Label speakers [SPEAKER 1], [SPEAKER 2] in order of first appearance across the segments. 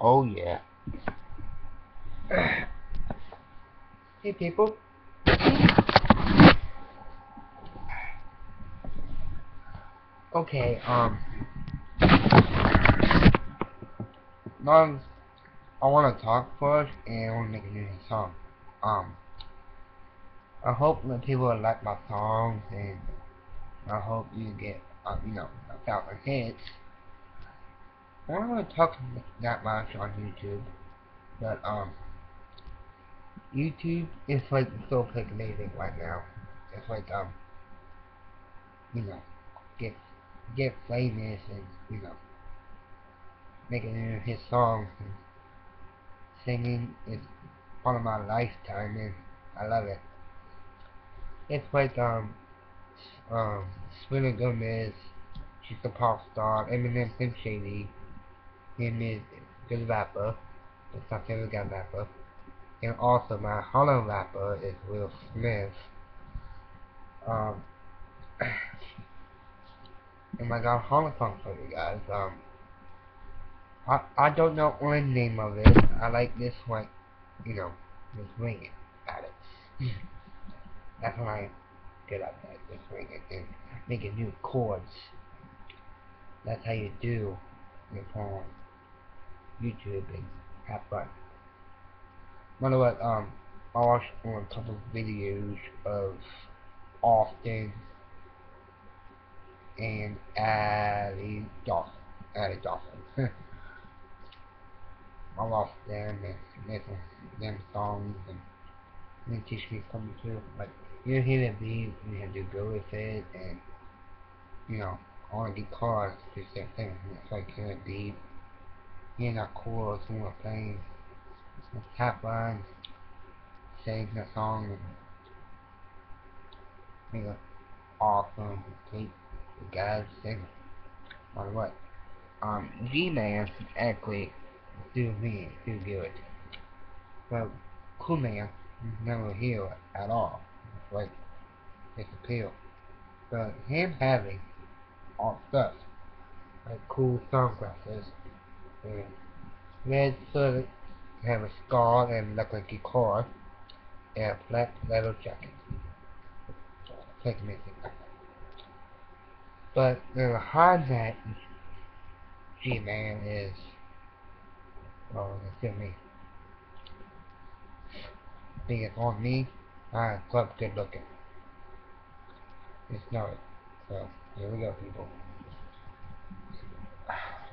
[SPEAKER 1] Oh yeah.
[SPEAKER 2] hey people. Okay, um Now I wanna talk first and I wanna make a new song. Um I hope that people like my songs and I hope you get uh, you know a thousand hits. I don't want to talk that much on YouTube, but um, YouTube is like so amazing right now. It's like um, you know, get get famous and you know, making his songs and singing is part of my lifetime and I love it. It's like um, um, Selena Gomez, she's a pop star, Eminem, Slim Shady him is good rapper. My favorite guy rapper. And also my Holland rapper is Will Smith. Um and I got a Holland song for you guys. Um I I don't know the name of it. I like this one you know, just ring it at it. That's what I'm good at that, just ring it and making new chords. That's how you do your poem. YouTube and have fun. Wonder what, um, I watched a couple of videos of Austin and Addie Dawson. Addie Dawson. I lost them and made them songs and they teach me something too. Like, you hear the beat, you have to go with it, and, you know, on guitar, it's the same thing. It's like hearing a beat hearing that chorus when we're playing. Let's have fun, sing the song, and make it awesome. Take the guys sing. Or what? Um, G-Man actually do me do good. But Cool Man never heal at all. It's like it's appeal. But him having all stuff like cool sunglasses and red shirt have a scar and look like a car and a black leather jacket. Take oh, me But behind that G-Man is well it's still me. Being it's on me, I'm good looking. It's not. So here we go people.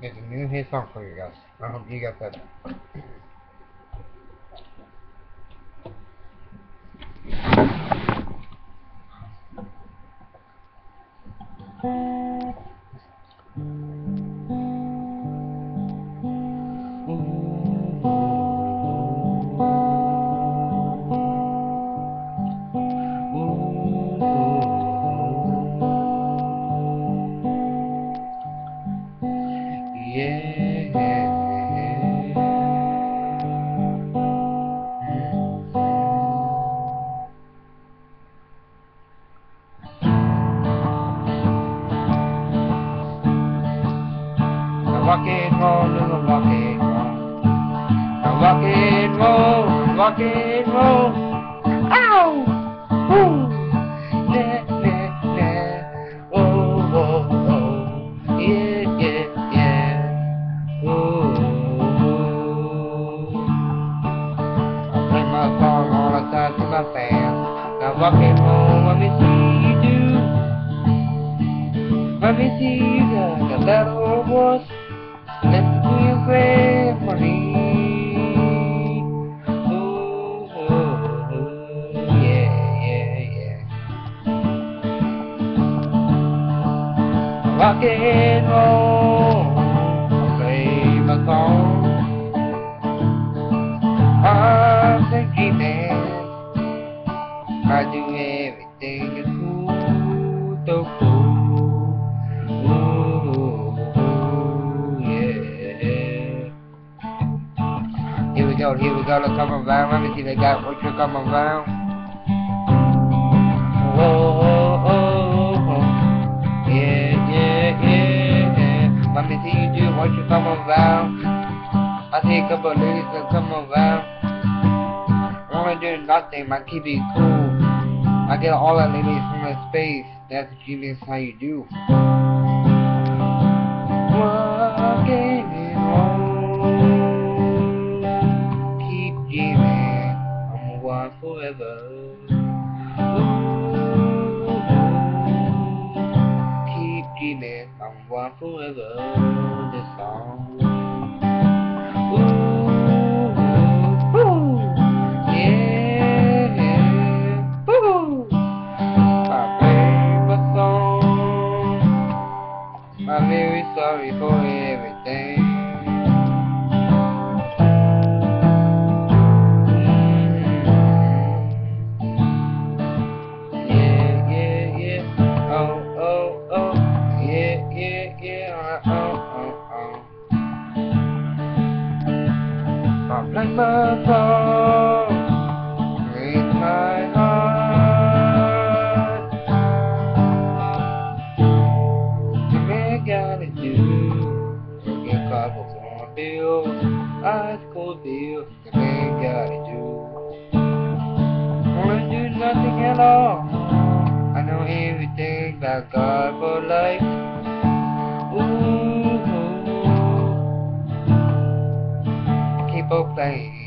[SPEAKER 2] It's a new hit song for you guys. I hope you got that. rock and roll, little rock and roll. Now rock and roll, rock and roll. Ow! Oh, oh, oh. Yeah, yeah, yeah. Ooh. I play my song all the time to my fans. Now rock and roll, let me see you do. Let me see you do. The little look come around, let me see they got what you come around. Whoa, oh, oh, oh, yeah, yeah, yeah, yeah. Let me see you do what you come around. I see a couple of ladies that come around. I wanna do nothing, I keep it cool. I get all the ladies from the space. That's genius how you do. Walking forever. This song. Ooh, ooh, yeah, ooh. My favorite song. I'm very sorry for everything. Play my song with my heart. You may gotta do Get couples on bills, ice cold bills. You may gotta do. Wanna do nothing at all. I know everything about God for life. Keep on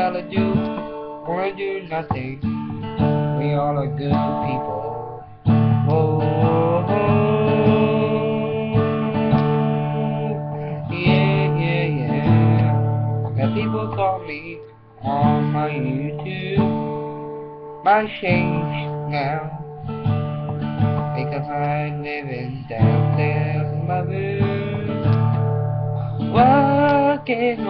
[SPEAKER 2] I gotta do, wanna do nothing. We all are good people. Whoa, yeah, yeah, yeah. And people call me on my YouTube. My change now. Because I'm living downstairs in my room. Rock and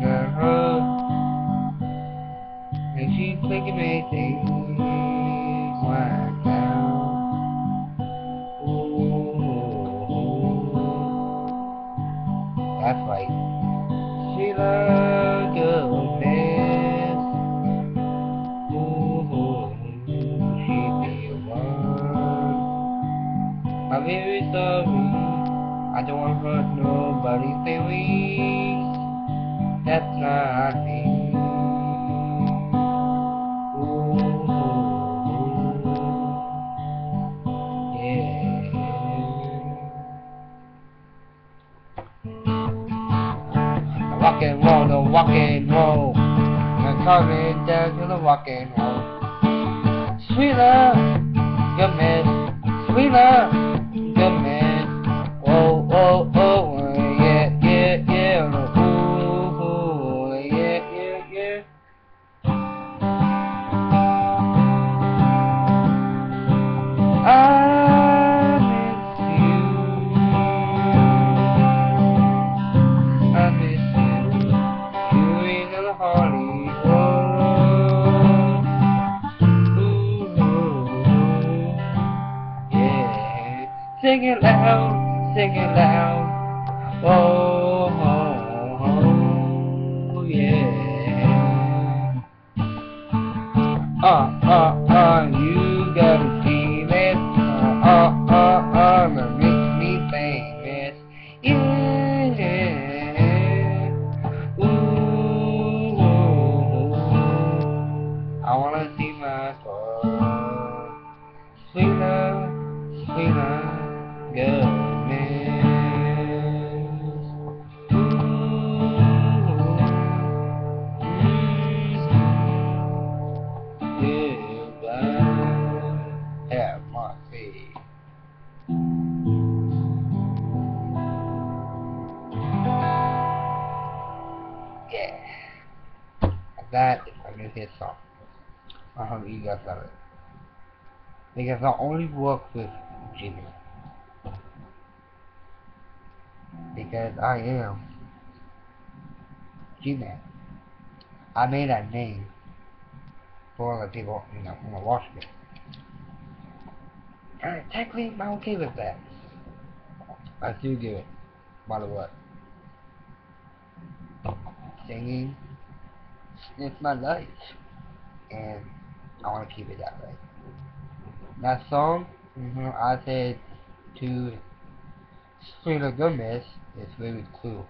[SPEAKER 2] looking at. And she's making me think right now. Ooh, that's right. Sheila Gomez. Ooh, she be one. I'm very sorry. I don't want to hurt nobody's feelings. Ooh, yeah. Rock and roll, the rock and roll. And coming down to the rock and roll. Sweet love, you miss. Sweet Sing it loud, sing it loud. Oh, oh, oh yeah. Uh, uh, uh, you gotta see it. Uh, uh, uh, uh, that me famous. Yeah. Ooh, I wanna see my soul. Sweeter, sweeter, Yeah. That is my new hit song. I hope you guys love it. Because I only work with Jimmy. Because I am G-Man. I made that name for the people, you know, who watch me. And technically, I'm okay with that. I do do it. No matter what. Singing it's my life. And I want to keep it that way. That song, mm-hmm, I said to Selena Gomez is really cool.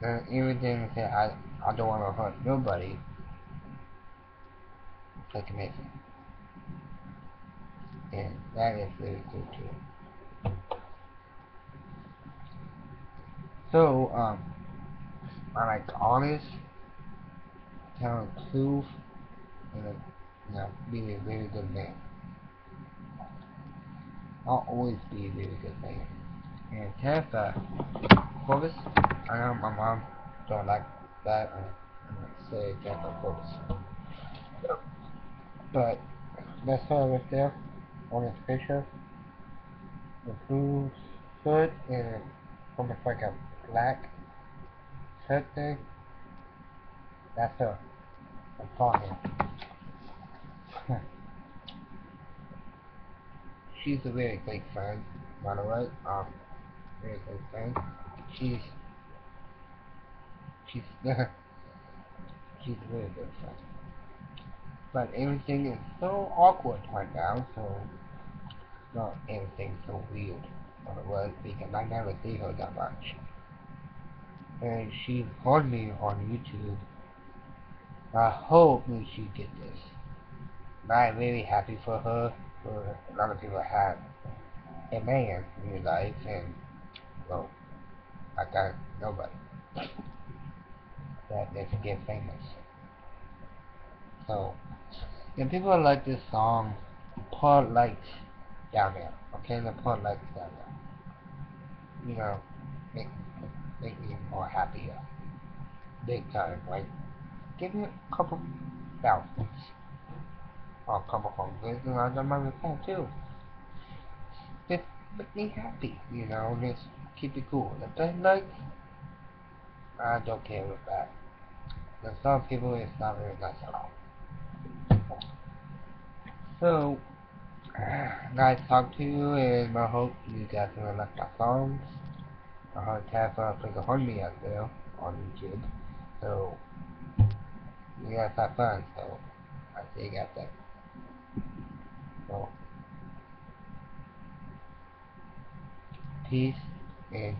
[SPEAKER 2] And everything that I, I don't want to hurt nobody. It's like amazing. And that is really cool too. So, um, I like honest, tell the truth, and you know, being a very good man. I'll always be a really good man. And Tabitha Forbes, uh, I know my mom don't like that and, and say Tabitha Forbes. But that's her right there on this picture. The blue shirt and almost like a black shirt thing. That's her. I'm talking. She's a very great friend, by the way. Um, very great friend. She's she's she's a very good friend. But everything is so awkward right now, so not everything so weird what it was because I never see her that much. And she called me on YouTube. I hope she did this. I'm really happy for her. A lot of people have a man in your life, and well, I got nobody that they can get famous. So, if people like this song, put likes down there. Okay, the put likes down there. You know, make make me more happier. Big time, right? Give me a couple thousands. A couple hundreds, and I don't mind that too. Just make me happy, you know, just keep it cool. If like, I don't care with that. But some people, it's not very nice at all. So, nice talk to you, and I hope you guys will like my songs. I hope have uh, play the me out there on YouTube. So, you guys have fun, so I see you guys there. So, peace and